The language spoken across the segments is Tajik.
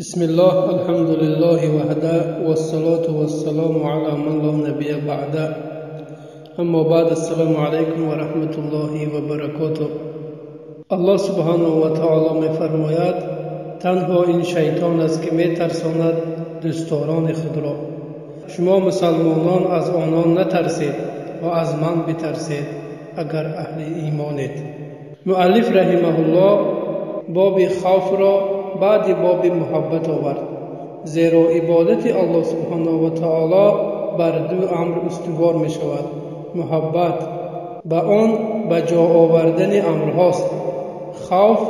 بسم الله الحمد لله وحده والصلاة والسلام على من لا نبي بعده أما بعد السلام عليكم ورحمة الله وبركاته الله سبحانه وتعالى میفرماید تنها این شیطان است که میترساند دوستداران خود را شما مسلمانان از آنان نترسید و از من بترسید اگر اهل ایمانید مؤلف رحمه الله باب خوف را баъди боби муҳаббат овард зеро ибодати аллоҳ субҳанаҳу ватаоло бар ду амр устувор мешавад муҳаббат. Ба он ба ҷо овардани амрҳост. Хавф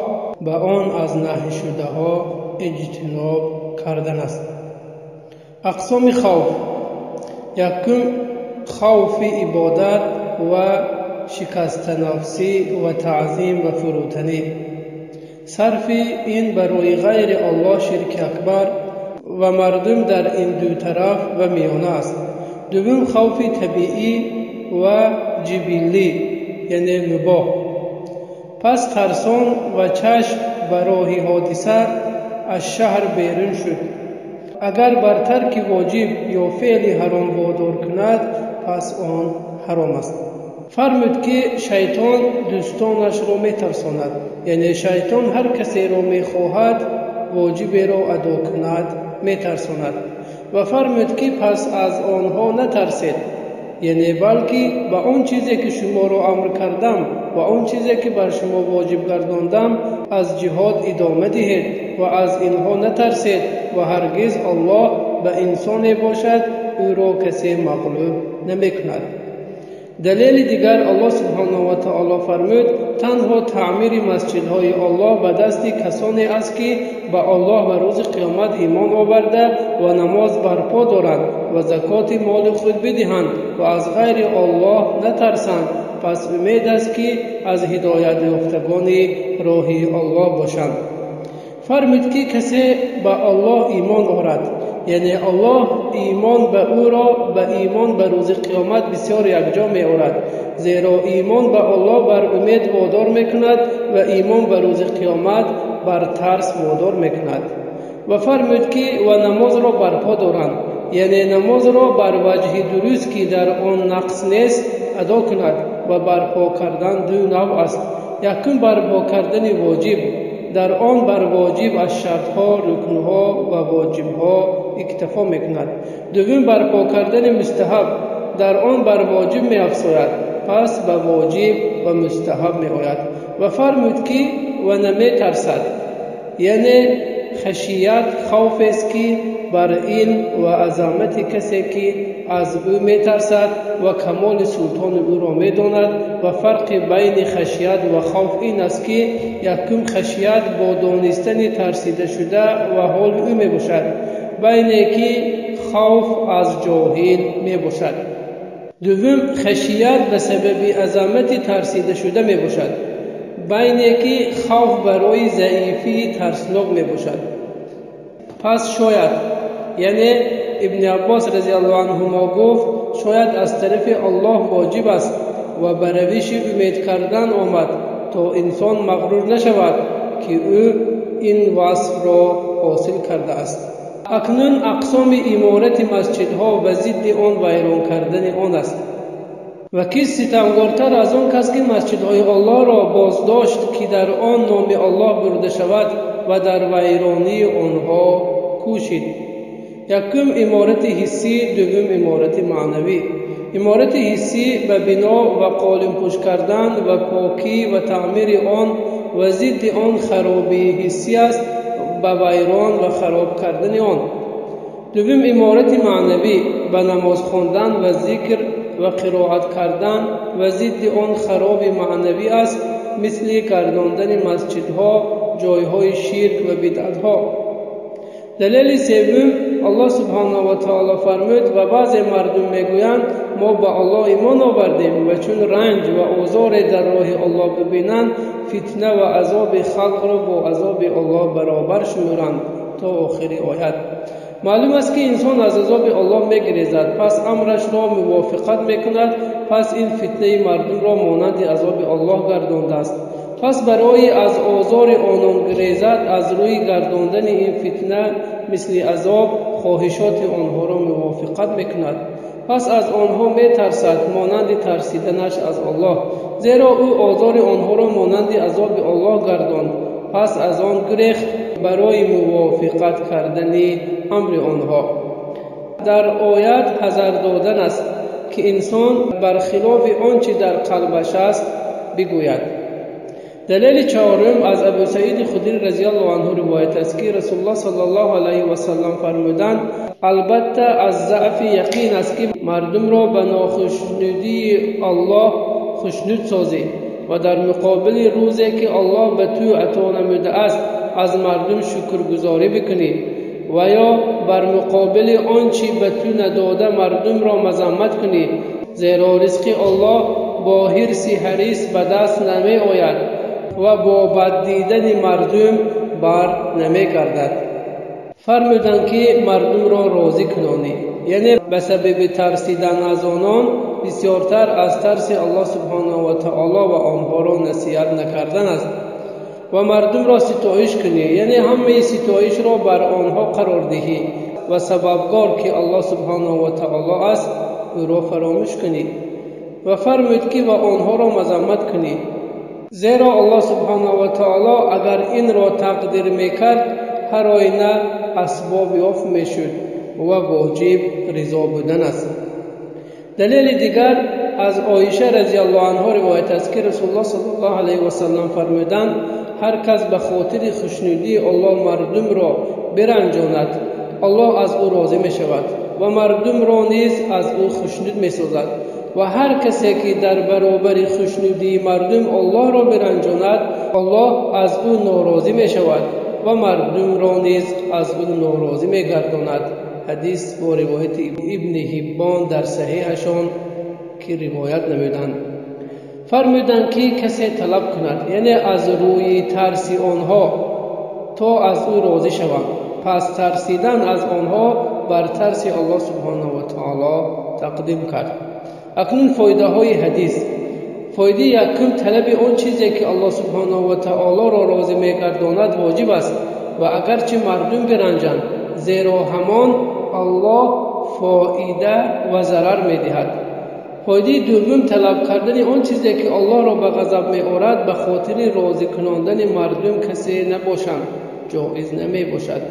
ба он аз наҳйшудаҳо иҷтиноб кардан аст. Ақсоми хавф. Якум хавфи ибодат ва шикастанафсӣ ва таъзим ва фурӯтанӣ сарфи ин барои ғайри аллоҳ ширки акбар ва мардум дар ин ду тараф ва миёна аст. Дуввум хавфи табиӣ ва ҷибиллӣ яъне мубоҳ. Пас тарсон ва чашм ба роҳи ҳодиса аз шаҳр берун шуд. Агар бар тарки воҷиб ё феъли ҳаром водор кунад пас он ҳаром аст фармуд ки шайтон дӯстонашро метарсонад. Яъне шайтон ҳар касеро мехоҳад воҷиберо адо кунад метарсонад. Ва фармуд ки пас аз онҳо натарсед. Яъне балки ба он чизе ки шуморо амр кардам ва он чизе ки бар шумо воҷиб гардондам аз ҷиҳод идома диҳед ва аз инҳо натарсед ва ҳаргиз аллоҳ ба инсоне бошад ӯро касе мағлуб намекунад далели дигар аллоҳ субҳанаҳу ватаоло фармуд танҳо таъмири масҷидҳои оллоҳ ба дасти касоне аст ки ба оллоҳ ва рӯзи қиёмат имон оварда ва намоз барпо доранд ва закоти моли худ бидиҳанд ва аз ғайри оллоҳ натарсанд. Пас умед аст ки аз ҳидоятёфтагони роҳи оллоҳ бошанд. Фармуд ки касе ба оллоҳ имон орад яъне аллоҳ имон ба ӯро ба имон ба рӯзи қиёмат бисёр якҷо меорад зеро имон ба аллоҳ бар умед водор мекунад ва имон ба рӯзи қиёмат бар тарс водор мекунад. Ва фармуд ки ва намозро барпо доранд. Яъне намозро бар ваҷҳи дуруст ки дар он нақс нест адо кунад ва барпо кардан ду нав аст. Якум барпо кардани воҷиб. Дар он бар воҷиб аз шартҳо рукнҳо ва воҷибҳо иктифо мекунад. Дуввум барпо кардани мустаҳаб дар он бар воҷиб меафзояд пас ба воҷиб ва мустаҳаб меояд ва фармуд ки ва наметарсад. Яъне хашият хавфест ки бар илм ва азамати касе ки аз ӯ метарсад ва камоли султони ӯро медонад ва фарқи байни хашият ва хавф ин аст ки якум хашият бо донистани тарсидашуда ва ҳоли ӯ мебошад байне ки хавф аз ҷоҳил мебошад. Дуввум хашият ба сабаби азамати тарсидашуда мебошад. Байне ки хавф барои заифии тарснок мебошад. Пас шояд яъне ибни аббос разиаллоҳу анҳумо гуфт шояд аз тарафи аллоҳ воҷиб аст ва ба равиши умед кардан омад то инсон мағрур нашавад ки ӯ ин васфро ҳосил кардааст акнун ақсоми иморати масҷидҳо ва зидди он вайрон кардани он аст. Ва ки ситамгортар аз он кас ки масҷидҳои оллоҳро боздошт ки дар он номи оллоҳ бурда шавад ва дар вайронии онҳо кӯшид. Якум иморати ҳиссӣ дуввум иморати маънавӣ. Иморати ҳиссӣ ба бино ва қолинпӯш кардан ва покӣ ва таъмири он ва зидди он харобии ҳиссӣ аст ба вайрон ва хароб кардани он. Дуввум иморати маънавӣ ба намоз хондан ва зикр ва қироат кардан ва зидди он хароби маънавӣ аст мисли гардондани масҷидҳо ҷойҳои ширк ва бидъатҳо. Далели севум аллоҳ субҳанаҳу ватаоло фармуд ва баъзе мардум мегӯянд мо ба аллоҳ имон овардем ва чун ранҷ ва озоре дар роҳи аллоҳ бибинанд фитна ва азоби халқро бо азоби Аллоҳ баробар шумуранд то охири оят. Маълум аст ки инсон аз азоби Аллоҳ мегирезад пас амрашро мувофиқат мекунад пас ин фитнаи мардумро монанди азоби Аллоҳ гардондааст. Пас барои аз озори онон гирезад аз рӯи гардондани ин фитна мисли азоб хоҳишоти онҳоро мувофиқат мекунад. Пас аз онҳо метарсад монанди тарсиданаш аз Аллоҳ зеро ӯ озори онҳоро монанди азоби оллоҳ гардонд. Пас аз он гирехт барои мувофиқат кардани амри онҳо. Дар оят ҳазар додан аст ки инсон бархилофи он чи дар қалбаш аст бигӯяд. Далели чорум аз абу саиди худри разиаллоҳу анҳу ривоят аст ки расулуллоҳ саллаллоҳу алайҳи васалам фармуданд албатта аз заъфи яқин аст ки мардумро ба нохушнудии аллоҳ хушнуд созӣ ва дар муқобили рӯзе ки аллоҳ ба ту ато намудааст аз мардум шукргузорӣ бикунӣ. Ва ё бар муқобили он чи ба ту надода мардумро мазаммат кунӣ. Зеро ризқи оллоҳ бо ҳирси ҳарис ба даст намеояд ва бо баддидани мардум бар намекардад. Фармуданд ки мардумро розӣ кунонӣ яъне ба сабаби тарсидан аз онон бисёртар аз тарси аллоҳ субҳана ватаоло ва онҳоро насиҳат накардан аст. Ва мардумро ситоиш кунӣ яъне ҳамаи ситоишро бар онҳо қарор диҳӣ ва сабабгор ки аллоҳ субҳана ватаоло аст ӯро фаромӯш кунӣ. Ва фармуд ки ва онҳоро мазаммат кунӣ. Зеро аллоҳ субҳана ватаоло агар инро тақдир мекард ҳар оина асбоби оф мешуд ва воҷиб ризо будан аст. Далели дигар аз оиша разиаллоҳ анҳо ривоят аст ки расулуллоҳ сал ллоҳ алайҳи васаллам фармуданд ҳар кас ба хотири хушнудии оллоҳ мардумро биранҷонад. Аллоҳ аз ӯ розӣ мешавад ва мардумро низ аз ӯ хушнуд месозад. Ва ҳар касе ки дар баробари хушнудии мардум аллоҳро биранҷонад аллоҳ аз ӯ норозӣ мешавад ва мардумро низ аз ӯ норозӣ мегардонад ҳадис бо ривояти ибни ҳиббон дар саҳиҳашон ки ривоят намуданд. Фармуданд ки касе талаб кунад яъне аз рӯи тарси онҳо то аз ӯ розӣ шаванд. Пас тарсидан аз онҳо бар тарси аллоҳ субҳанаҳу ватаоло тақдим кард. Акнун фоидаҳои ҳадис. Фоидаи якум талаби он чизе ки аллоҳ субҳанаҳу ватаолоро розӣ мегардонад воҷиб аст ва агарчи мардум биранҷанд зеро ҳамон аллоҳ фоида ва зарар медиҳад. Фоидаи дуввум талаб кардани он чизе ки аллоҳро ба ғазаб меорад ба хотири розӣ кунондани мардум касе набошанд ҷоиз намебошад.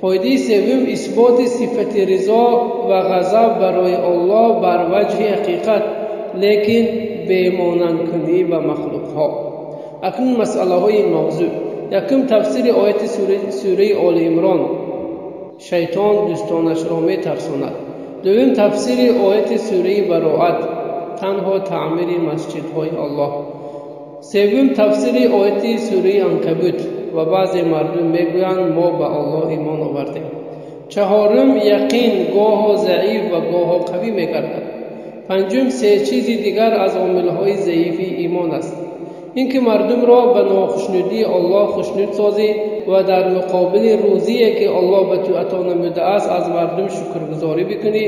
Фоидаи севум исботи сифати ризо ва ғазаб барои оллоҳ бар ваҷҳи ҳақиқат лекин бемонандкунӣ ба махлуқҳо. Акнун масъалаҳои мавзӯъ. Якум тафсири ояти сураи оли имрон шайтон дӯстонашро метарсонад. Дуввум тафсири ояти сураи бароат танҳо таъмири масҷидҳои аллоҳ. Севум тафсири ояти сураи анкабут ва баъзе мардум мегӯянд мо ба аллоҳ имон овардем. Чаҳорум яқин гоҳо заиф ва гоҳо қавӣ мегардад. Панҷум се чизи дигар аз омилҳои заифи имон аст. Ин ки мардумро ба нохушнудии аллоҳ хушнуд созӣ ва дар муқобили рӯзие ки аллоҳ ба ту ато намудааст аз мардум шукргузорӣ бикунӣ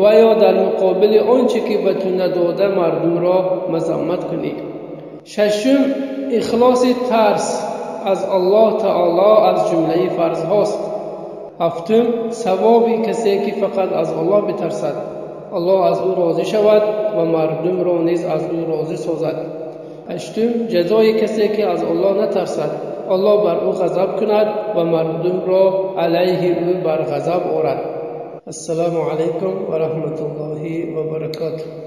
ва ё дар муқобили он чӣ ки ба ту надода мардумро мазаммат кунӣ. Шашум ихлоси тарс аз аллоҳ таоло аз ҷумлаи фарзҳост ҳафтум савоби касе ки фақат аз аллоҳ битарсад. Аллоҳ аз ӯ розӣ шавад ва мардумро низ аз ӯ розӣ созад. Ҳаштум ҷазои касе ки аз аллоҳ натарсад аллоҳ бар ӯ ғазаб кунад ва мардумро алайҳи ӯ бар ғазаб орад ассалому алайкум ва раҳматуллоҳи ва баракатуh